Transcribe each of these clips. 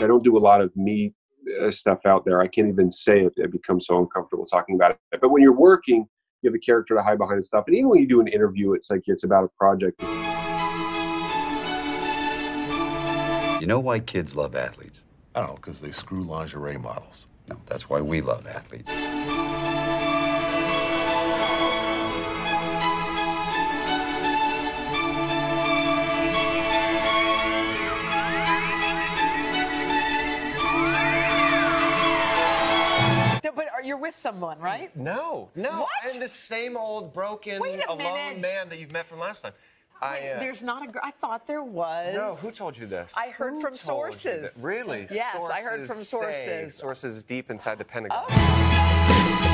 I don't do a lot of me uh, stuff out there. I can't even say it. I become so uncomfortable talking about it. But when you're working, you have a character to hide behind and stuff. And even when you do an interview, it's like it's about a project. You know why kids love athletes? I don't know, because they screw lingerie models. No, that's why we love athletes. Someone, right? No, no. What? I'm the same old broken, alone minute. man that you've met from last time. I, uh, There's not a. gr- I thought there was. no, who told you this? I heard Who from sources. Really? Yes, I heard from sources. sources deep inside the Pentagon. I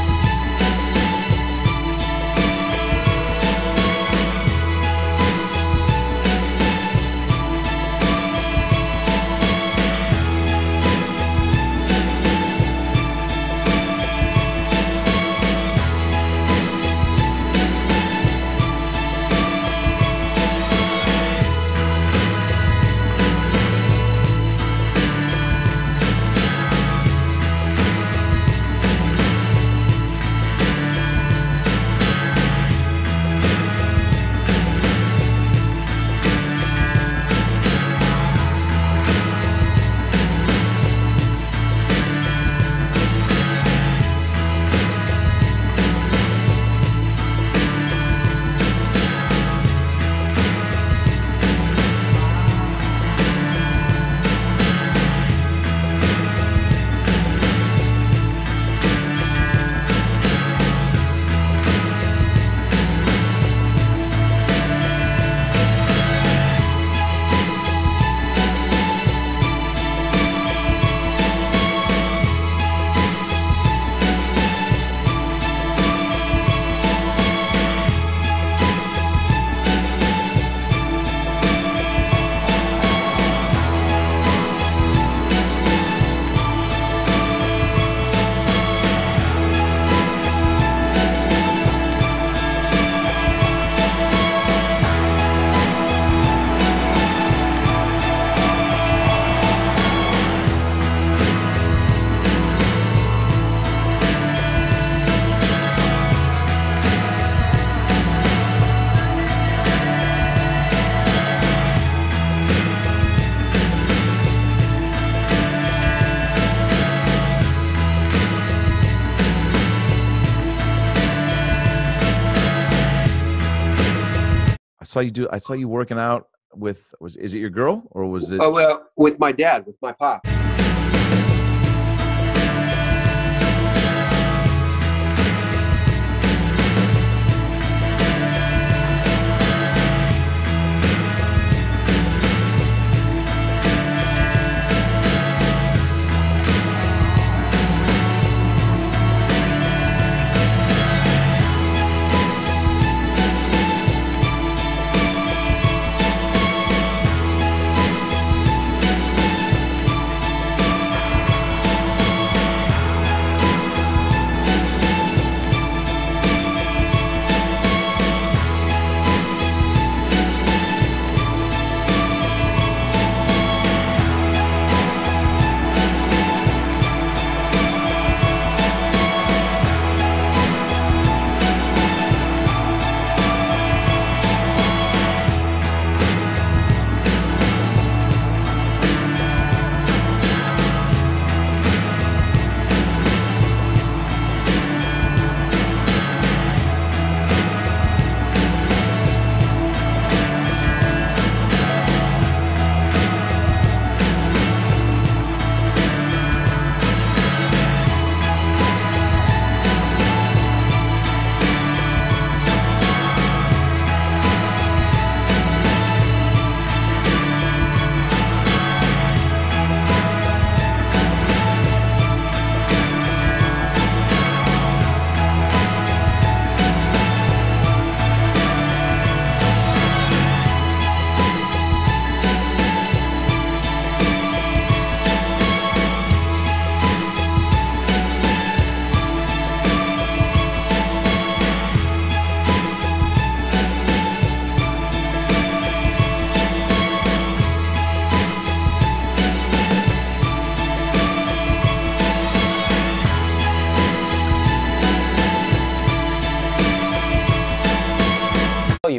saw you do. I saw you working out with. Was is it your girl or was it? Oh well, with my dad, with my pop.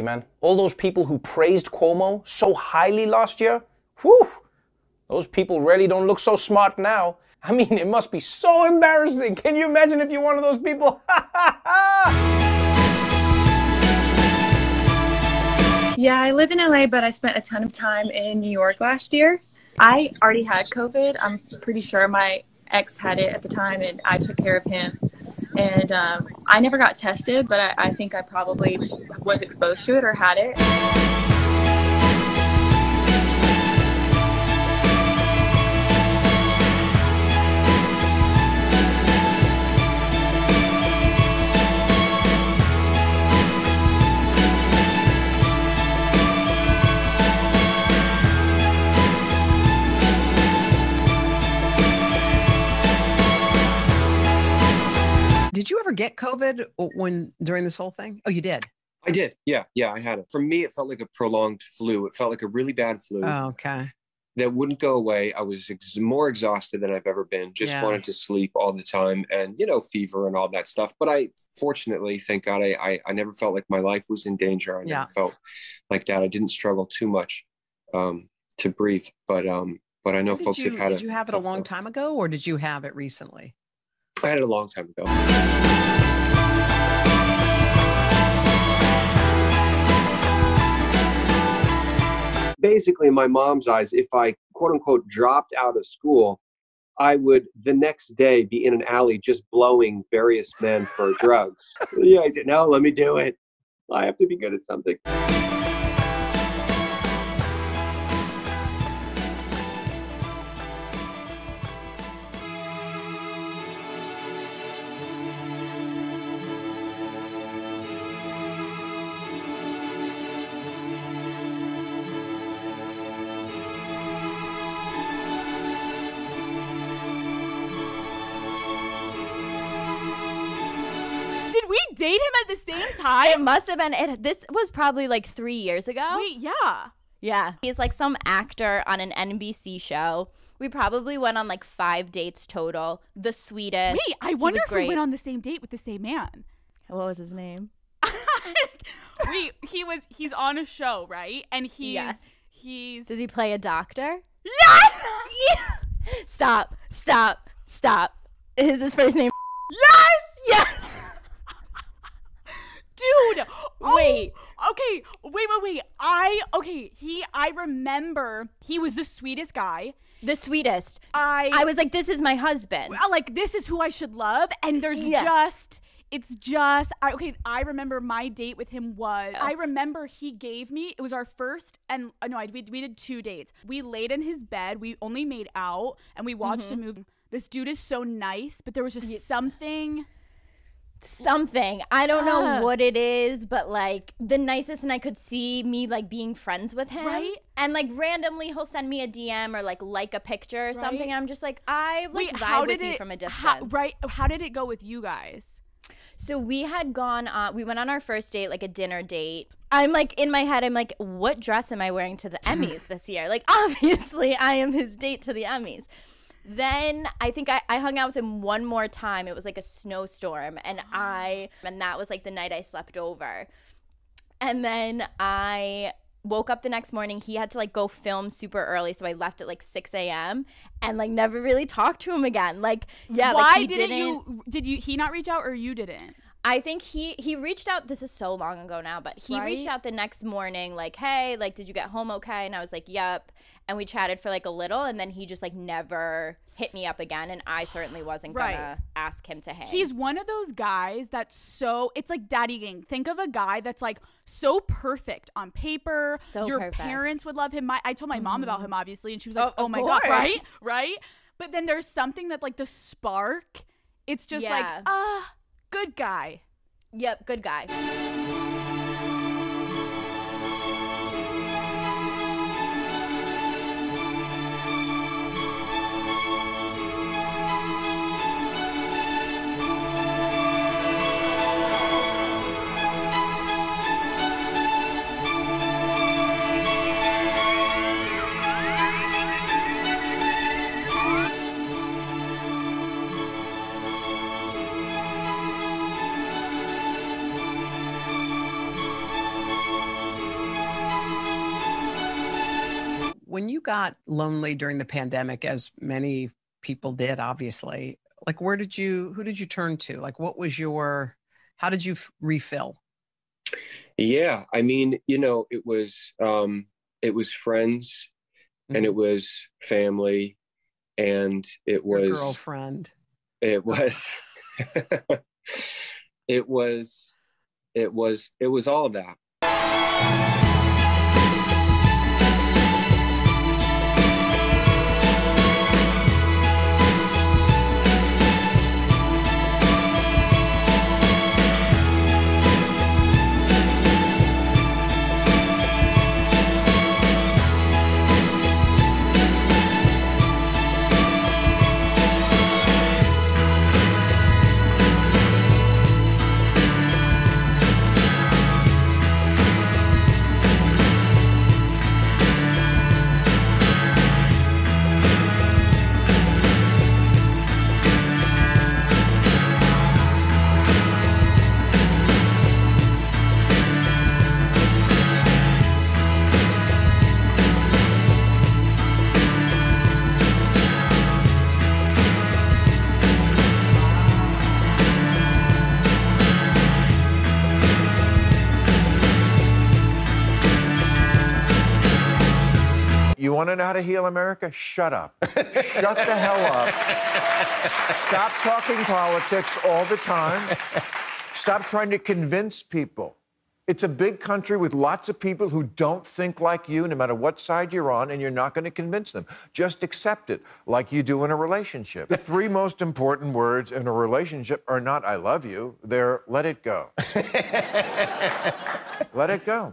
Man. All those people who praised Cuomo so highly last year, whew, those people really don't look so smart now. I mean, it must be so embarrassing. Can you imagine if you're one of those people? Yeah, I live in LA, but I spent a ton of time in New York last year. I already had COVID. I'm pretty sure my ex had it at the time, and I took care of him. And um, I never got tested, but I, I think I probably was exposed to it or had it. Get COVID when during this whole thing? Oh, you did. I did. Yeah, yeah, I had it. For me, it felt like a prolonged flu. It felt like a really bad flu Oh, okay. that wouldn't go away. I was ex- more exhausted than I've ever been. Just Yeah. wanted to sleep all the time, and you know, fever and all that stuff. But I, fortunately, thank God, I, I, I never felt like my life was in danger. I never Yeah. felt like that. I didn't struggle too much um, to breathe. But um, but I know Did folks you, have had did it. you have it a long time ago, or did you have it recently? I had it a long time ago. Basically, in my mom's eyes, if I quote unquote dropped out of school, I would the next day be in an alley just blowing various men for drugs. yeah, I said, no, let me do it. I have to be good at something. At the same time? It must have been. It, this was probably like three years ago. Wait, yeah. Yeah. He's like some actor on an NBC show. We probably went on like five dates total. The sweetest. Wait, I wonder if great. we went on the same date with the same man. What was his name? Wait, he was he's on a show, right? And he's Yes. he's Does he play a doctor? Yes! Stop. Stop. Stop. Is his first name? Yes! Yes. Dude. Wait. Oh, okay. Wait, wait, wait. I okay, he I remember he was the sweetest guy. The sweetest. I I was like, this is my husband. Like this is who I should love and there's Yeah. just it's just I, okay I remember my date with him was I remember he gave me it was our first and uh, no I we, we did two dates we laid in his bed we only made out and we watched a movie this dude is so nice but there was just something something. I don't know what it is, but like the nicest, and I could see me like being friends with him. Right? And like randomly, he'll send me a DM or like like a picture or something. Right? And I'm just like, I like wait vibe how with did you it from a distance. how, right how did it go with you guys So we had gone on. We went on our first date, like a dinner date. I'm like in my head. I'm like, what dress am I wearing to the Emmys this year? Like obviously, I am his date to the Emmys. Then I think I, I hung out with him one more time. It was like a snowstorm, and oh. I and that was like the night I slept over. And then I woke up the next morning. He had to like go film super early, so I left at like 6 a.m. and like never really talked to him again. Like yeah, why like, he didn't, didn't you did you he not reach out or you didn't I think he he reached out. This is so long ago now, but he reached out the next morning, like, "Hey, like, did you get home okay?" And I was like, "Yep." And we chatted for like a little, and then he just like never hit me up again. And I certainly wasn't Right. gonna ask him to hang. He's one of those guys that's so it's like daddy gang. Think of a guy that's like so perfect on paper. So Your perfect. parents would love him. My, I told my mom about him obviously, and she was like, Oh, "Oh, my god, right, right." But then there's something that like the spark. It's just like Yeah. ah, good guy. yep, good guy. Got lonely during the pandemic, as many people did, obviously, like where did you, who did you turn to? Like what was your, how did you f- refill? Yeah, I mean, you know, it was um it was friends and it was family and it Your was girlfriend. it was it was it was it was all of that. Want to know how to heal America? Shut up. Shut the hell up. Stop talking politics all the time. Stop trying to convince people. It's a big country with lots of people who don't think like you, no matter what side you're on, and you're not going to convince them. Just accept it, like you do in a relationship. The three most important words in a relationship are not I love you, they're let it go. let it go.